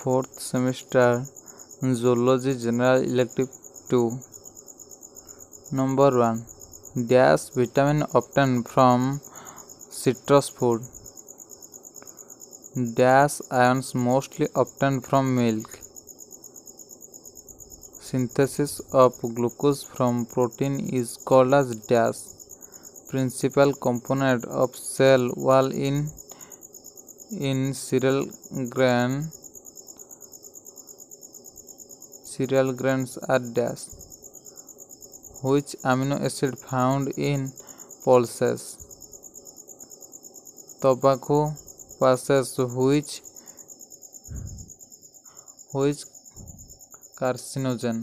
fourth semester zoology general elective 2 number 1 dash vitamin obtained from citrus food. Dash ions mostly obtained from milk. Synthesis of glucose from protein is called as dash principal component of cell wall in in cereal grain cereal grains are dash which amino acid found in pulses tobacco pulses which which carcinogen?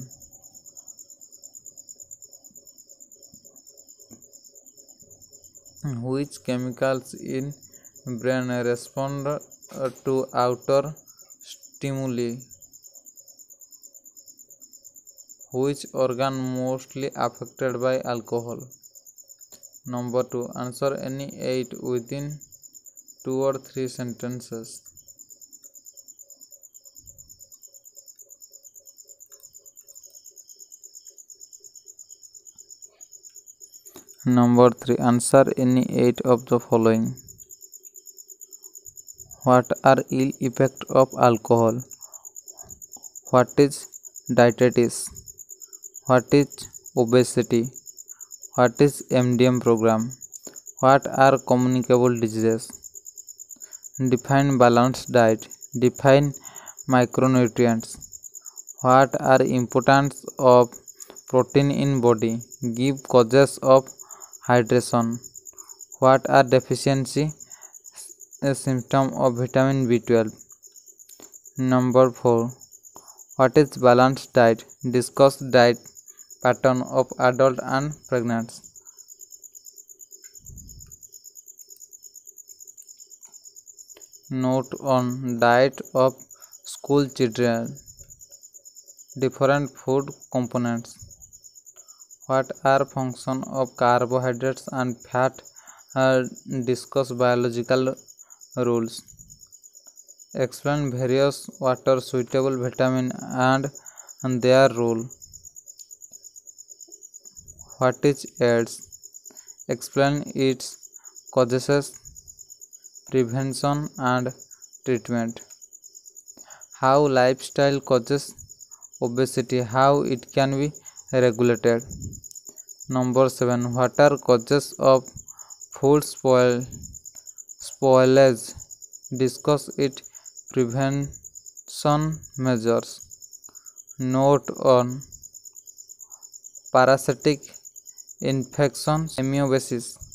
Which chemicals in brain respond to outer stimuli which organ mostly affected by alcohol? Number 2 answer any 8 within 2 or 3 sentences. Number 3 answer any 8 of the following. What are ill effects of alcohol? What is diabetes what is obesity? What is mdm program? What are communicable diseases? Define balanced diet. Define micronutrients. What are importance of protein in body? Give causes of hydration. What are deficiency symptom of vitamin b12 number 4 what is balanced diet? Discuss diet pattern of adult and pregnant. Note on diet of school children. Different food components. What are function of carbohydrates and fat? Uh, discuss biological rules. Explain various water suitable vitamin and, and their role. What is AIDS? Explain its causes, prevention, and treatment. How lifestyle causes obesity, how it can be regulated. Number 7. What are causes of food spoil, spoilage? Discuss it prevention measures. Note on parasitic infections, amoebiasis.